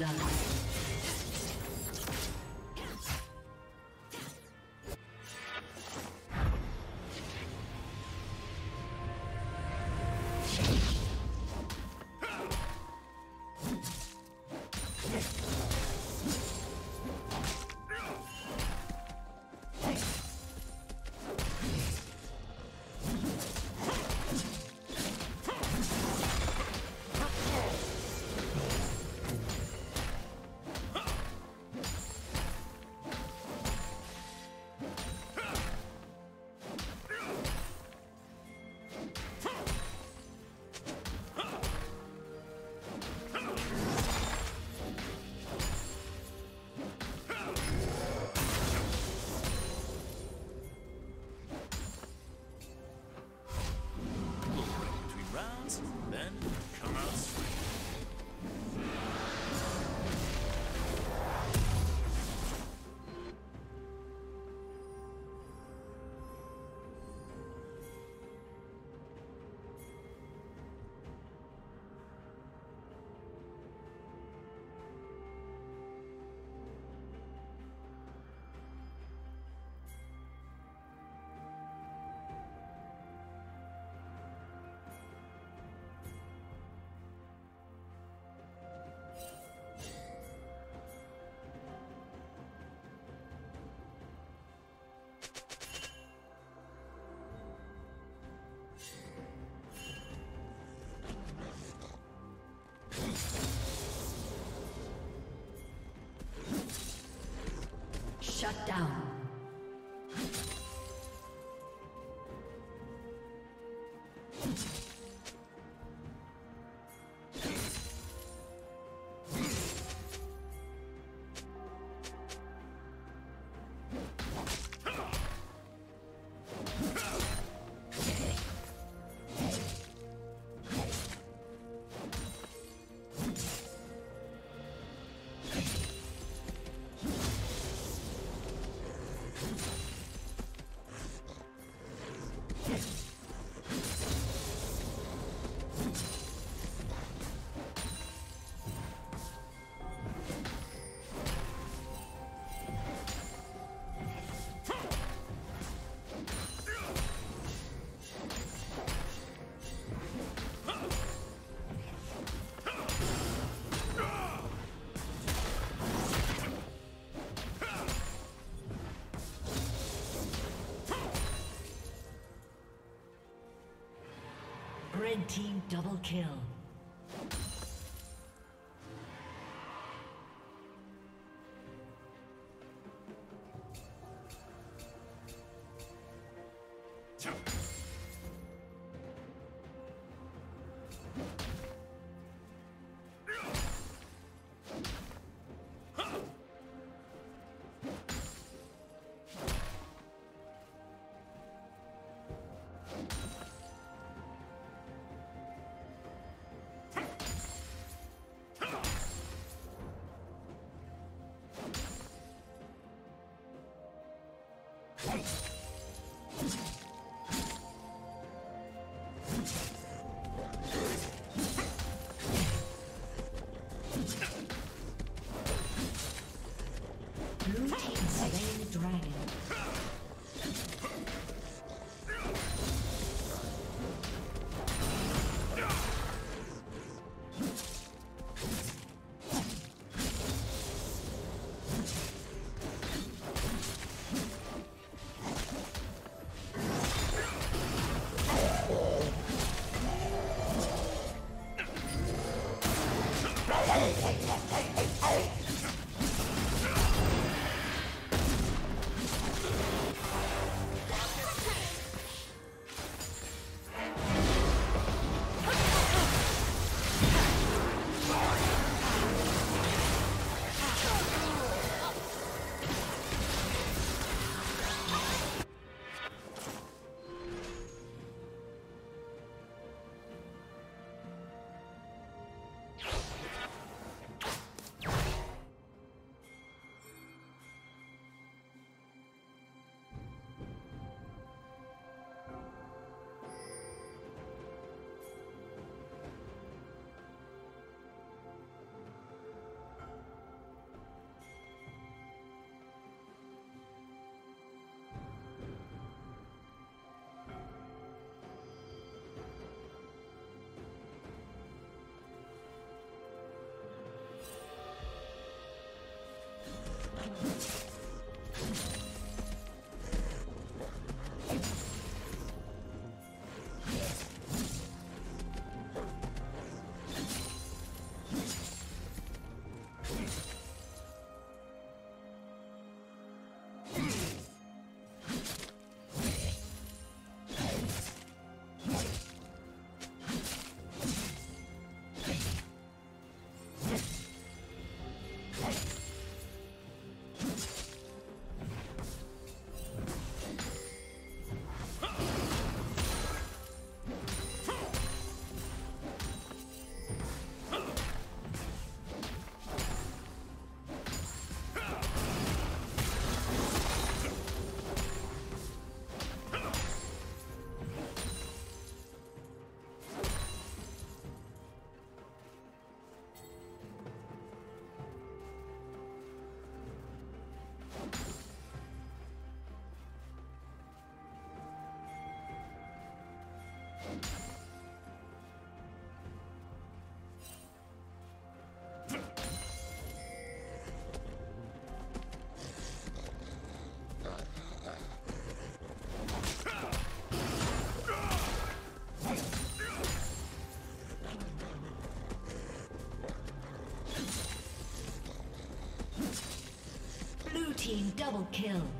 blood. Down. Red team double kill. Jump. Double kill.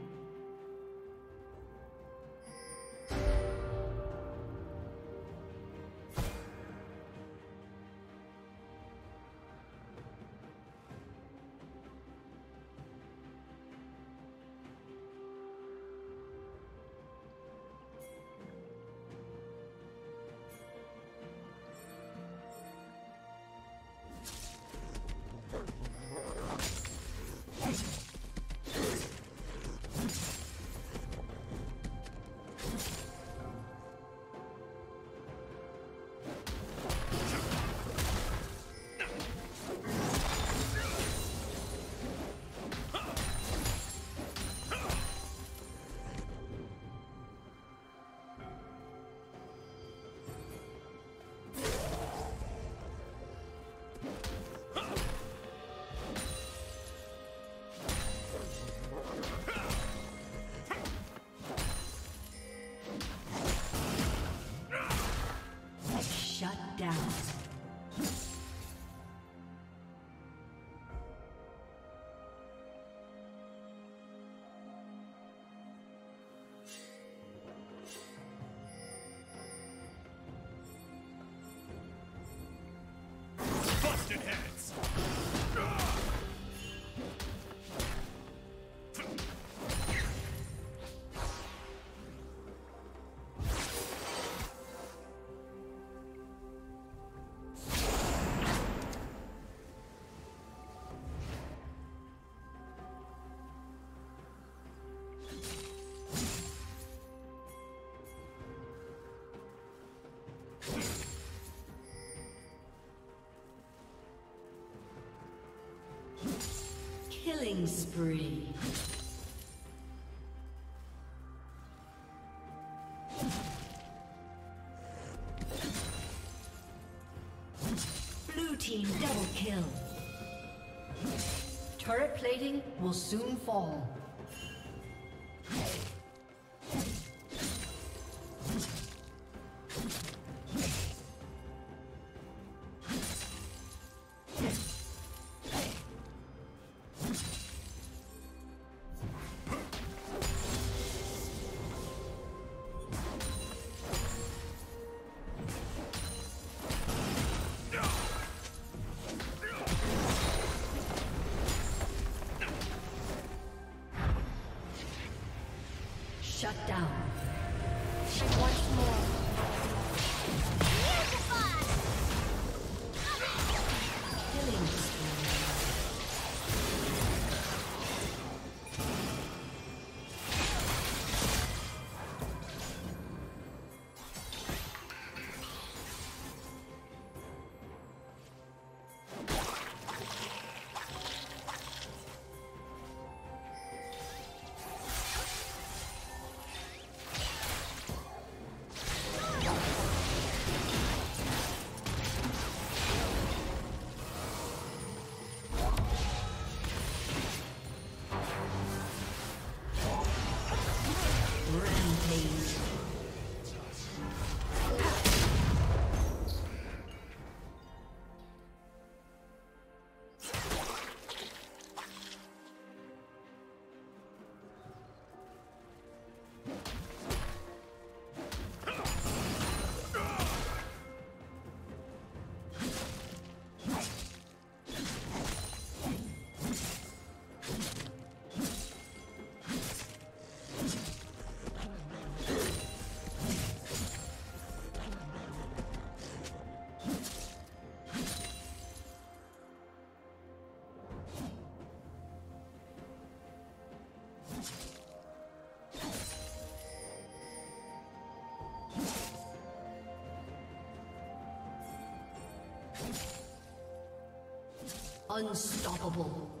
Killing spree. Blue team double kill. Turret plating will soon fall. Shut down. Unstoppable.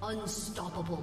Unstoppable.